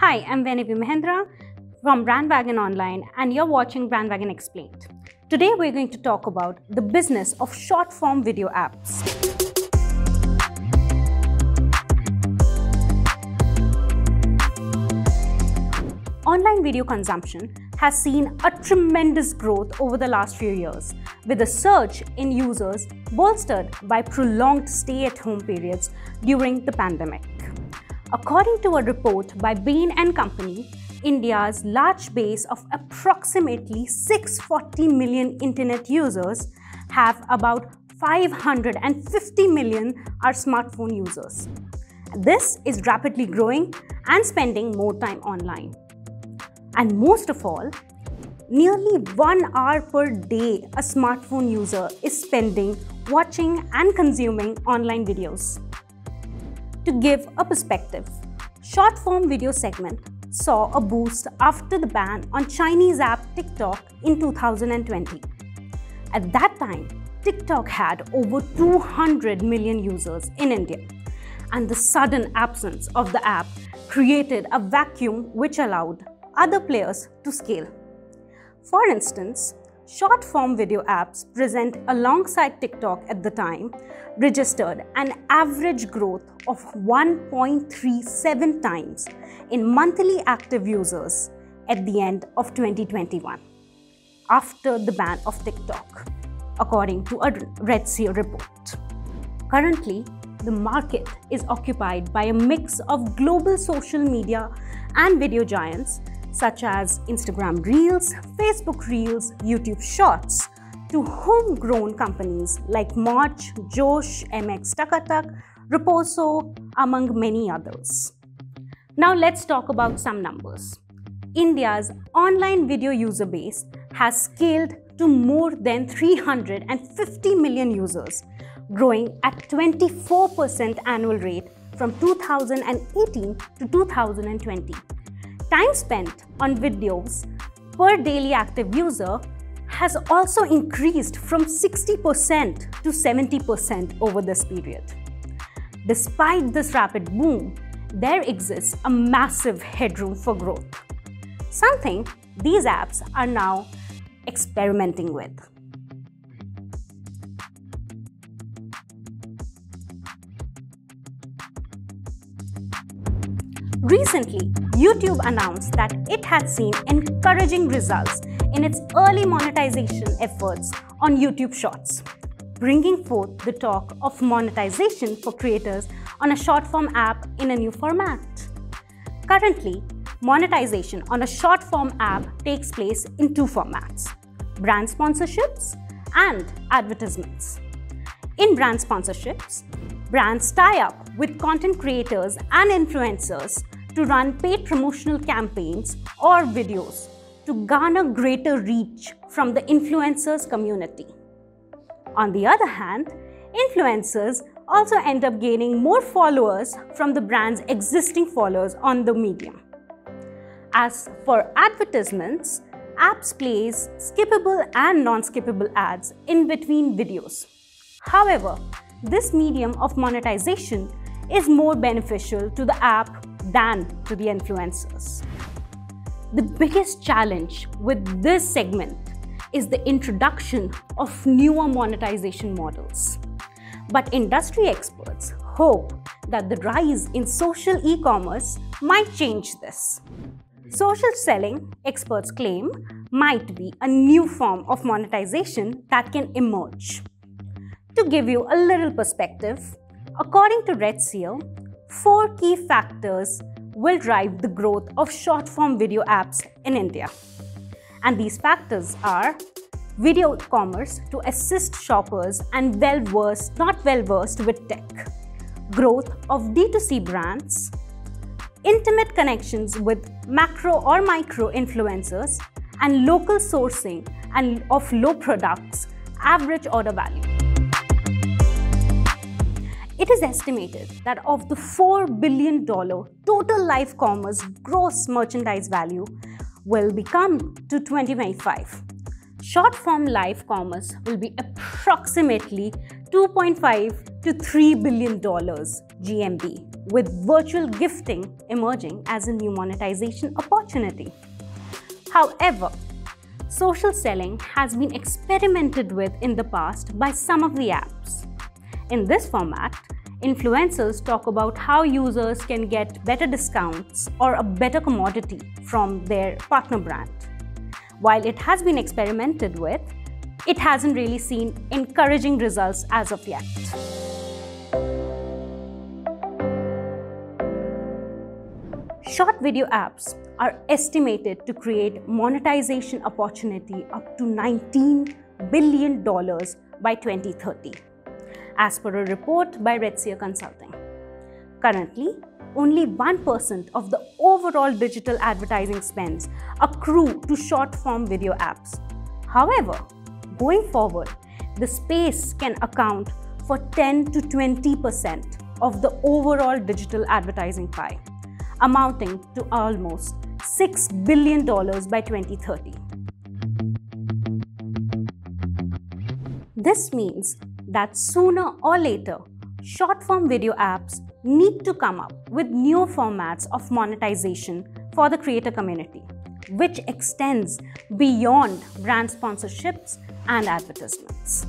Hi, I'm Venivi Mahendra from Brandwagon Online, and you're watching Brandwagon Explained. Today, we're going to talk about the business of short form video apps. Online video consumption has seen a tremendous growth over the last few years, with a surge in users bolstered by prolonged stay at home periods during the pandemic. According to a report by Bain and Company, India's large base of approximately 640 million internet users have about 550 million are smartphone users. This is rapidly growing and spending more time online. And most of all, nearly one hour per day a smartphone user is spending watching and consuming online videos. To give a perspective, short form video segment saw a boost after the ban on Chinese app TikTok in 2020. At that time, TikTok had over 200 million users in India, and the sudden absence of the app created a vacuum which allowed other players to scale. For instance, short form video apps present alongside TikTok at the time registered an average growth of 1.37 times in monthly active users at the end of 2021 after the ban of TikTok, according to a Redseer report. Currently, the market is occupied by a mix of global social media and video giants such as Instagram Reels, Facebook Reels, YouTube Shorts, to homegrown companies like Moj, Josh, MX Takatak, Roposo, among many others. Now let's talk about some numbers. India's online video user base has scaled to more than 350 million users, growing at 24% annual rate from 2018 to 2020. Time spent on videos per daily active user has also increased from 60% to 70% over this period. Despite this rapid boom, there exists a massive headroom for growth, something these apps are now experimenting with. Recently, YouTube announced that it had seen encouraging results in its early monetization efforts on YouTube Shorts, bringing forth the talk of monetization for creators on a short form app in a new format. Currently, monetization on a short form app takes place in two formats brand sponsorships and advertisements. In brand sponsorships, brands tie up with content creators and influencers to run paid promotional campaigns or videos to garner greater reach from the influencers community. On the other hand, influencers also end up gaining more followers from the brand's existing followers on the medium. As for advertisements, apps place skippable and non-skippable ads in between videos. However, this medium of monetization is more beneficial to the app than to the influencers. The biggest challenge with this segment is the introduction of newer monetization models. But industry experts hope that the rise in social e-commerce might change this. Social selling, experts claim, might be a new form of monetization that can emerge. To give you a little perspective, according to Redseer, four key factors will drive the growth of short form video apps in India. And these factors are video commerce to assist shoppers and well versed, not well versed with tech, growth of D2C brands, intimate connections with macro or micro influencers, and local sourcing and of low products, average order value. It is estimated that of the $4 billion total live commerce gross merchandise value will become to 2025. Short form live commerce will be approximately 2.5 to 3 billion dollars GMV with virtual gifting emerging as a new monetization opportunity. However, social selling has been experimented with in the past by some of the apps. In this format, influencers talk about how users can get better discounts or a better commodity from their partner brand. While it has been experimented with, it hasn't really seen encouraging results as of yet. Short video apps are estimated to create monetization opportunity up to $19 billion by 2030, as per a report by Redseer Consulting. Currently, only 1% of the overall digital advertising spends accrue to short form video apps. However, going forward, the space can account for 10 to 20% of the overall digital advertising pie, amounting to almost $6 billion by 2030. This means that sooner or later, short form video apps need to come up with new formats of monetization for the creator community, which extends beyond brand sponsorships and advertisements.